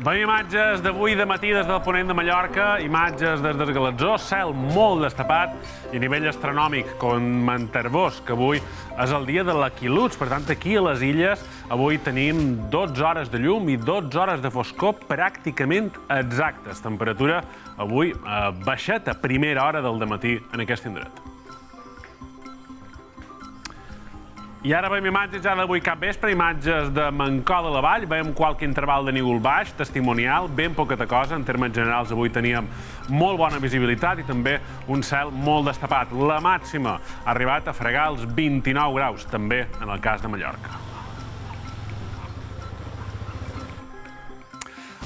Veiem imatges d'avui de matí des del ponent de Mallorca, imatges des del Galatzó, cel molt destapat i nivell astronòmic com Manterbós, que avui és el dia de l'equiluts. Per tant, aquí a les illes avui tenim 12 hores de llum i 12 hores de foscor pràcticament exactes. Temperatura avui eh, baixeta primera hora del matí en aquest indret. I ara veiem imatges ja d'avui cap vespre, imatges de Mancó de la Vall, veiem qualque interval de nígol baix, testimonial, ben poqueta cosa, en termes generals avui teníem molt bona visibilitat i també un cel molt destapat. La màxima ha arribat a fregar els 29 graus, també en el cas de Mallorca.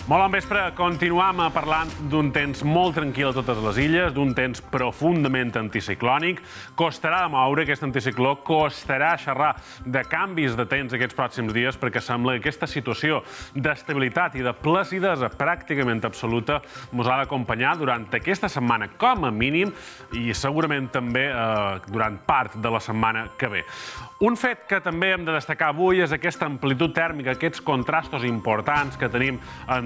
Molt bon vespre. Continuam parlant d'un temps molt tranquil a totes les illes, d'un temps profundament anticiclònic. Costarà de moure aquest anticicló, costarà xerrar de canvis de temps aquests pròxims dies, perquè sembla que aquesta situació d'estabilitat i de placidesa pràcticament absoluta ens ha d'acompanyar durant aquesta setmana, com a mínim, i segurament també eh, durant part de la setmana que ve. Un fet que també hem de destacar avui és aquesta amplitud tèrmica, aquests contrastos importants que tenim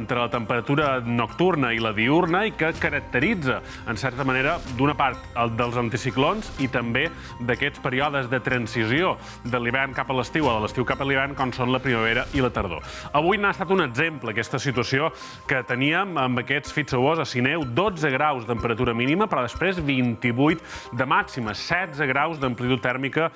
entre la temperatura nocturna i la diurna i que caracteritza, en certa manera, d'una part el dels anticiclons i també d'aquests períodes de transició de l'hivern cap a l'estiu o de l'estiu cap a l'hivern, com són la primavera i la tardor. Avui n'ha estat un exemple, aquesta situació que teníem amb aquests fitxabors a Sineu, 12 graus temperatura mínima, però després 28 de màxima, 16 graus d'amplitud tèrmica,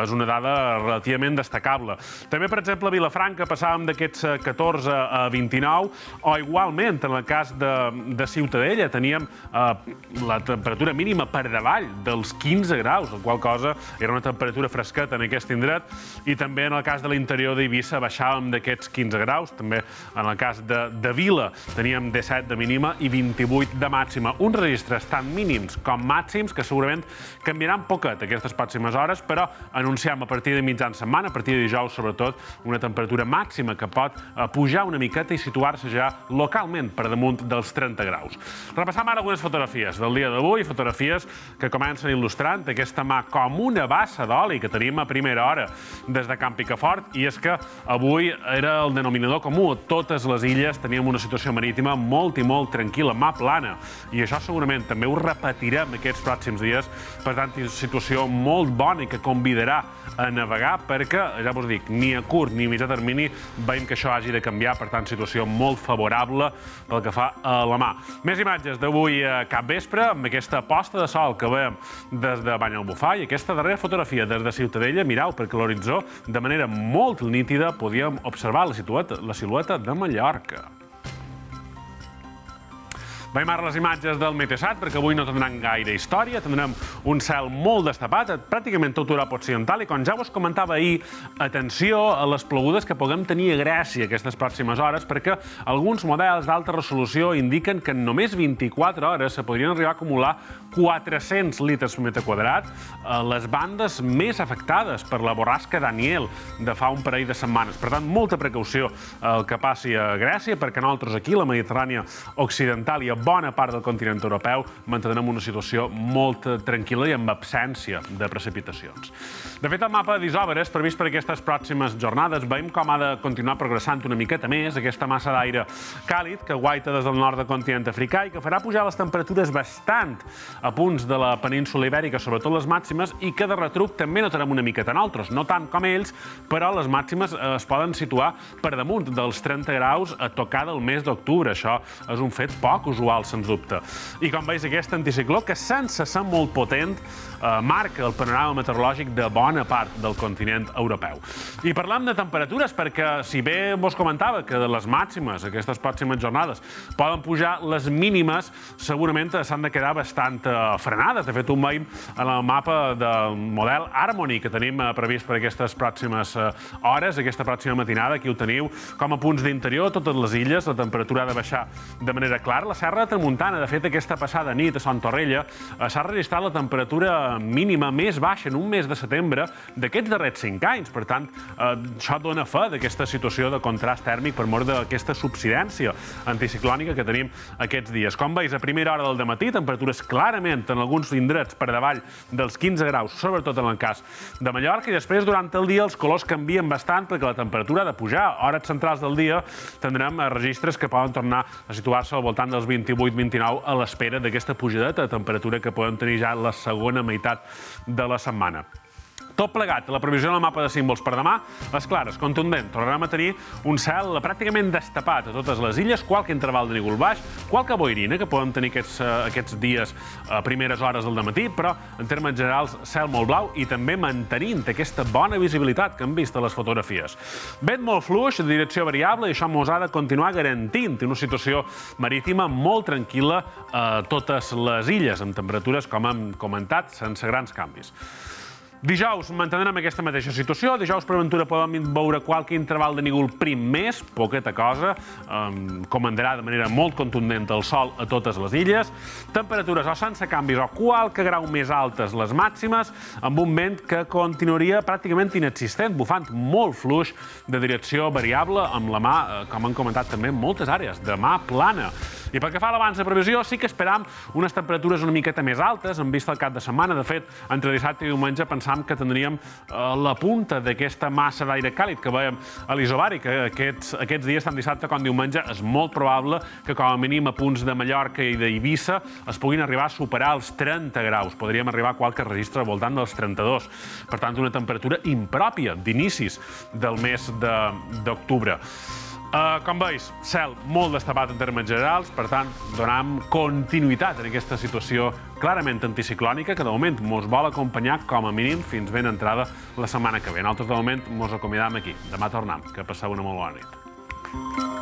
és una dada dada relativament destacable. També, per exemple, a Vilafranca passàvem d'aquests 14 eh, a 29, o igualment, en el cas de, de Ciutadella, teníem eh, la temperatura mínima per davall dels 15 graus, la qual cosa era una temperatura fresqueta en aquest indret, i també en el cas de l'interior d'Eivissa baixàvem d'aquests 15 graus, també en el cas de, de Vila teníem 17 de mínima i 28 de màxima. Uns registres tant mínims com màxims que segurament canviaran poquet aquestes pròximes hores, però anunciam a partir de mitjan setmana, a partir de dijous sobretot, una temperatura màxima que pot eh, pujar una miqueta i situar-se ja localment per damunt dels 30 graus. Repassam ara algunes fotografies del dia d'avui, fotografies que comencen il·lustrant aquesta mà com una bassa d'oli que tenim a primera hora des de Camp Picafort, i és que avui era el denominador comú. A totes les illes teníem una situació marítima molt i molt tranquil·la, mà plana, i això segurament també ho repetirem aquests pròxims dies. Per tant, situació molt bona i que convidarà a navegar perquè, ja vos dic, ni a curt ni a mitjà termini veiem que això hagi de canviar, per tant, situació molt favorable pel que fa a la mà. Més imatges d'avui a cap vespre, amb aquesta posta de sol que veiem des de Banyalbufar i aquesta darrera fotografia des de Ciutadella, mirau, perquè l'horitzó, de manera molt nítida, podíem observar la silueta, la silueta de Mallorca. Veiem ara les imatges del Metesat, perquè avui no tindran gaire història, tindrem un cel molt destapat, pràcticament tot Europa Occidental, i com ja vos comentava ahir, atenció a les plogudes que puguem tenir a Grècia aquestes pròximes hores, perquè alguns models d'alta resolució indiquen que en només 24 hores se podrien arribar a acumular 400 litres per metre quadrat a les bandes més afectades per la borrasca Daniel de fa un parell de setmanes. Per tant, molta precaució el que passi a Grècia, perquè nosaltres aquí, la Mediterrània Occidental i a bona part del continent europeu mantindrem una situació molt tranquil·la i amb absència de precipitacions. De fet, el mapa d'isòveres previst per aquestes pròximes jornades veiem com ha de continuar progressant una miqueta més aquesta massa d'aire càlid que guaita des del nord del continent africà i que farà pujar les temperatures bastant a punts de la península ibèrica, sobretot les màximes, i que de retruc també notarem una miqueta altres. No tant com ells, però les màximes eh, es poden situar per damunt dels 30 graus a tocar del mes d'octubre. Això és un fet poc usual actual, sens dubte. I com veus, aquest anticicló, que sense ser molt potent, eh, marca el panorama meteorològic de bona part del continent europeu. I parlam de temperatures, perquè si bé vos comentava que de les màximes, aquestes pròximes jornades, poden pujar les mínimes, segurament s'han de quedar bastant eh, frenades. De fet, ho veiem en el mapa del model Harmony que tenim eh, previst per aquestes pròximes eh, hores, aquesta pròxima matinada, aquí ho teniu, com a punts d'interior, totes les illes, la temperatura ha de baixar de manera clara. La serra de tramuntana. De fet, aquesta passada nit a Sant Torrella eh, s'ha registrat la temperatura mínima més baixa en un mes de setembre d'aquests darrers cinc anys. Per tant, eh, això dona fe d'aquesta situació de contrast tèrmic per mort d'aquesta subsidència anticiclònica que tenim aquests dies. Com veus, a primera hora del matí, temperatures clarament en alguns indrets per davall dels 15 graus, sobretot en el cas de Mallorca, i després, durant el dia, els colors canvien bastant perquè la temperatura ha de pujar. A hores centrals del dia tindrem registres que poden tornar a situar-se al voltant dels 28-29 a l'espera d'aquesta pujadeta de temperatura que poden tenir ja la segona meitat de la setmana. Tot plegat, la previsió del mapa de símbols per demà, les clares, contundent. Tornarem a tenir un cel pràcticament destapat a totes les illes, qualque interval de nígol baix, qualque boirina que poden tenir aquests, uh, aquests dies a primeres hores del matí, però en termes generals cel molt blau i també mantenint aquesta bona visibilitat que hem vist a les fotografies. Vent molt fluix, de direcció variable, i això ens ha de continuar garantint una situació marítima molt tranquil·la a totes les illes, amb temperatures, com hem comentat, sense grans canvis. Dijous mantindrem aquesta mateixa situació. Dijous per aventura podem veure qualque interval de nígol prim més, poqueta cosa, um, comandarà de manera molt contundent el sol a totes les illes. Temperatures o sense canvis o qualque grau més altes les màximes, amb un vent que continuaria pràcticament inexistent, bufant molt fluix de direcció variable, amb la mà, eh, com han comentat també, moltes àrees, de mà plana. I pel que fa a l'abans de previsió, sí que esperam unes temperatures una miqueta més altes, en vista el cap de setmana. De fet, entre dissabte i diumenge pensam que tindríem eh, la punta d'aquesta massa d'aire càlid que veiem a l'isobari, que aquests, aquests dies, tant dissabte com diumenge, és molt probable que com a mínim a punts de Mallorca i d'Eivissa es puguin arribar a superar els 30 graus. Podríem arribar a qualque registre al voltant dels 32. Per tant, una temperatura impròpia d'inicis del mes d'octubre. Uh, com veus, cel molt destapat en termes generals, per tant, donam continuïtat en aquesta situació clarament anticiclònica que de moment mos vol acompanyar com a mínim fins ben entrada la setmana que ve. Nosaltres de moment mos acomiadam aquí. Demà tornem. Que passeu una molt bona nit.